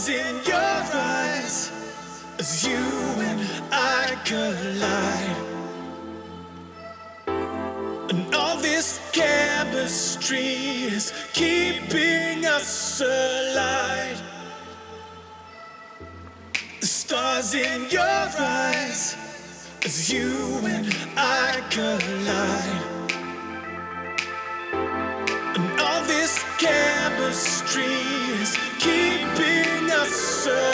stars in your eyes as you and I collide. And all this chemistry is keeping us alive. The stars in your eyes as you and I collide. And all this chemistry is keeping so.